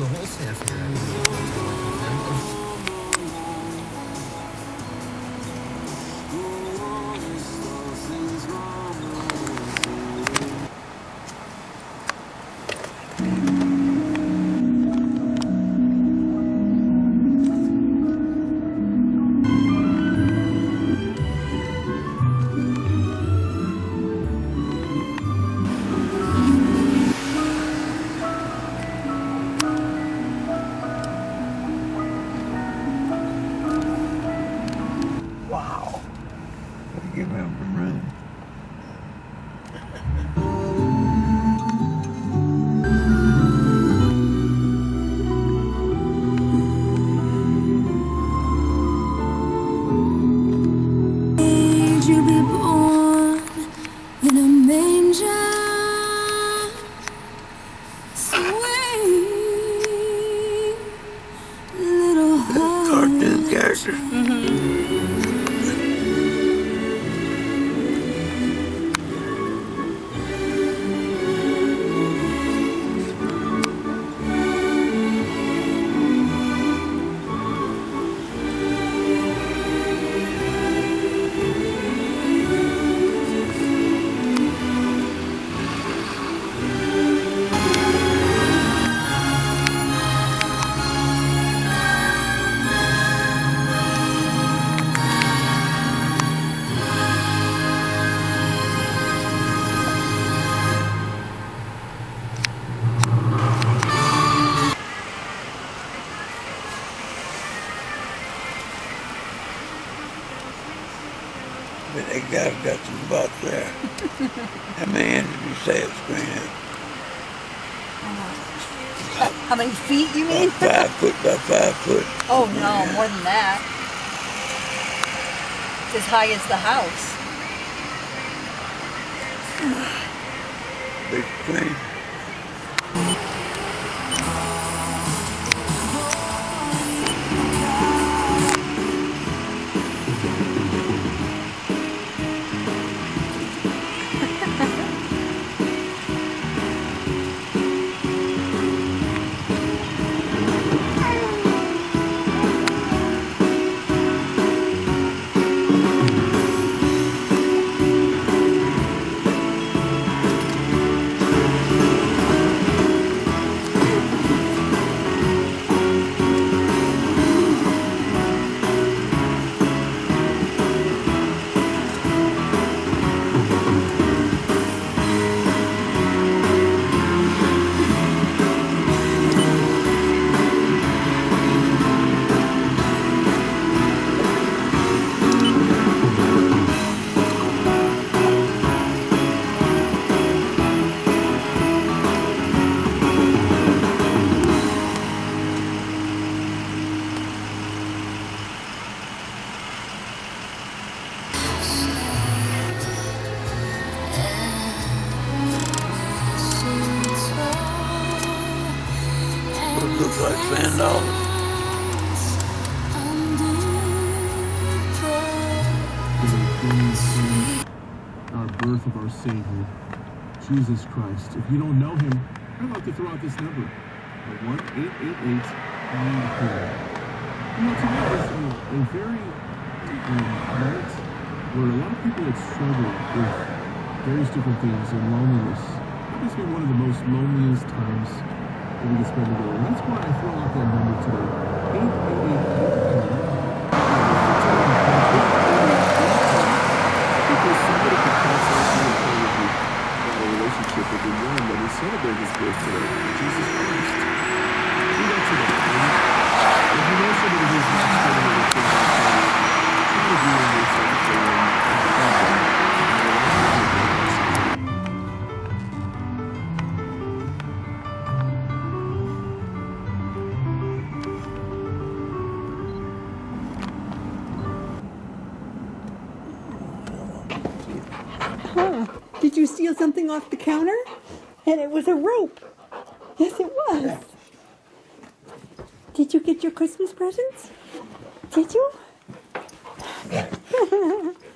the whole staff here. That guy's got some butt there. How many inches did you say it's screen is? How many feet you mean? About five foot by five foot. Oh no, more than that. It's as high as the house. Big screen. Dollars. our birth of our Savior, Jesus Christ. If you don't know him, I'd like to throw out this number. The 1 888 You know, today is a, a very um, night where a lot of people that struggled with various different things and loneliness. That must be one of the most loneliest times we spend together. And that's why I throw out that number today. 888 because somebody could you about a relationship with the one that we celebrate his birth today, Jesus Christ. You steal something off the counter? And it was a rope. Yes, it was. Did you get your Christmas presents? Did you?